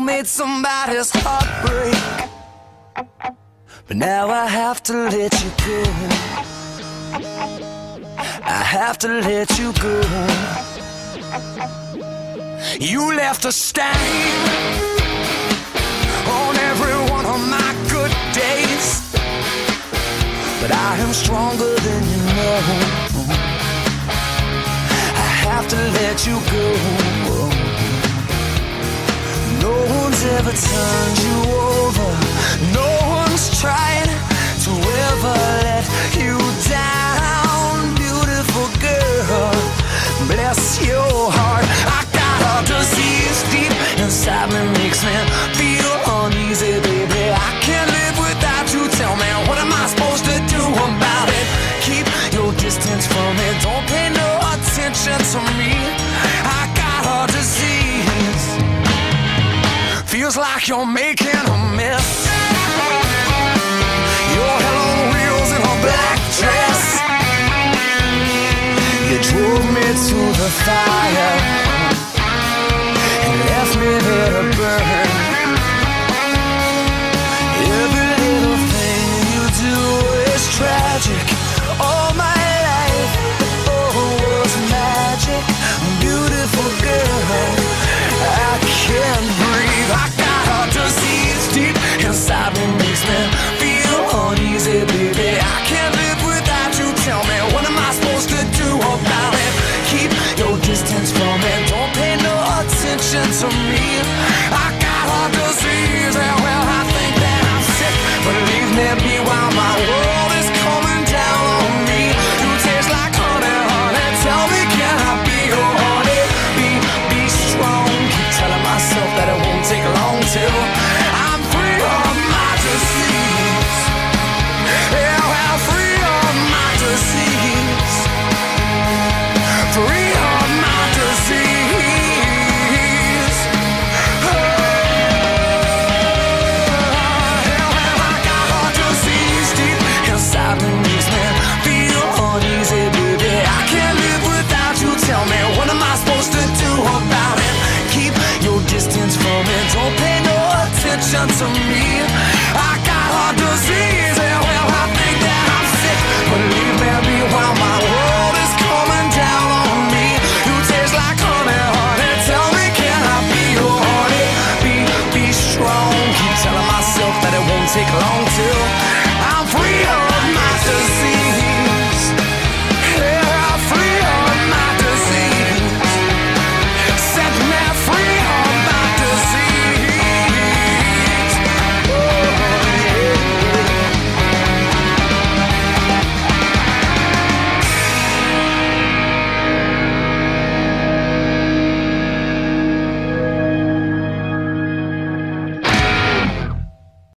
made somebody's heart break. But now I have to let you go. I have to let you go. You left a stain on every one of my good days. But I am stronger than you know. I have to let you go. One's ever turned you over. No one's tried to ever let you down, beautiful girl. Bless your heart. I got a disease deep inside me, makes me feel uneasy, baby. I can't live without you. Tell me, what am I supposed to do about it? Keep your distance from me. Don't pay no attention to me. Feels like you're making a mess. You're hell on wheels in a black dress. You drove me to the fire and left me there to burn. Every little thing you do is tragic. Attention to me.